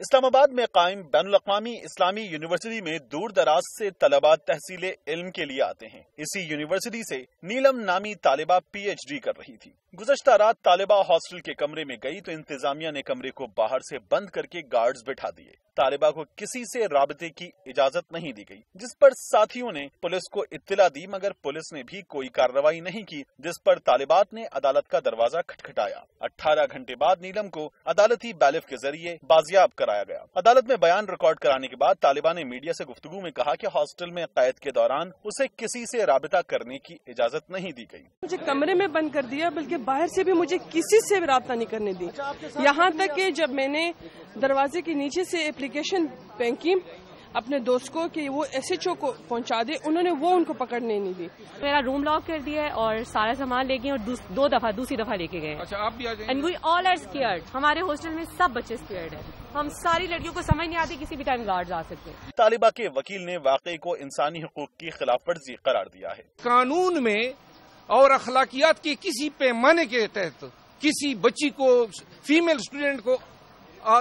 इस्लामाबाद में कायम बैन अवी इस्लामी यूनिवर्सिटी में दूर दराज से तलबा तहसील इल्म के लिए आते हैं। इसी यूनिवर्सिटी से नीलम नामी तालिबा पीएचडी कर रही थी। गुजश्ता रात तालिबा हॉस्टल के कमरे में गई तो इंतजामिया ने कमरे को बाहर से बंद करके गार्ड्स बैठा दिए। तालिबा को किसी से राबते की इजाज़त नहीं दी गई, जिस पर साथियों ने पुलिस को इत्तला दी, मगर पुलिस ने भी कोई कार्रवाई नहीं की, जिस पर तालिबात ने अदालत का दरवाज़ा खटखटाया। 18 घंटे बाद नीलम को अदालती बैलिफ के ज़रिए बाजियाब कराया गया। अदालत में बयान रिकॉर्ड कराने के बाद तालिबान ने मीडिया से गुफ्तु में कहा कि हॉस्टल में कैद के दौरान उसे किसी से राबता करने की इजाज़त नहीं दी गई। मुझे कमरे में बंद कर दिया बल्कि बाहर से भी मुझे किसी से रबता नहीं करने दी। यहाँ तक कि जब मैंने दरवाजे के नीचे से एप्लीकेशन फेंकी अपने दोस्त को कि वो एस एच ओ को पहुँचा दे उन्होंने वो उनको पकड़ने नहीं दी। मेरा रूम लॉक कर दिया है और सारा सामान ले गए और दो दफ़ा दूसरी दफ़ा लेके गए। अच्छा आप भी आ and we all are scared हमारे हॉस्टल में सब बच्चे स्केयर्ड है। हम सारी लड़कियों को समझ नहीं आती किसी भी टाइम गार्ड आ सकते। तालिबा के वकील ने वाकई को इंसानी हकूक की खिलाफ वर्जी करार दिया है। कानून में और अखलाकियात के किसी पैमाने के तहत किसी बच्ची को फीमेल स्टूडेंट को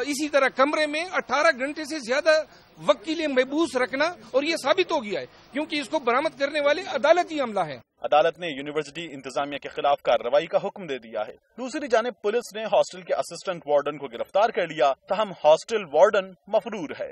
इसी तरह कमरे में 18 घंटे से ज़्यादा वक्त के लिए महबूस रखना और ये साबित हो गया है, क्योंकि इसको बरामद करने वाले अदालती अमला है। अदालत ने यूनिवर्सिटी इंतजामिया के खिलाफ कार्रवाई का हुक्म दे दिया है। दूसरी जानब पुलिस ने हॉस्टल के असिस्टेंट वार्डन को गिरफ़्तार कर लिया, तहम हॉस्टल वार्डन मफरूर है।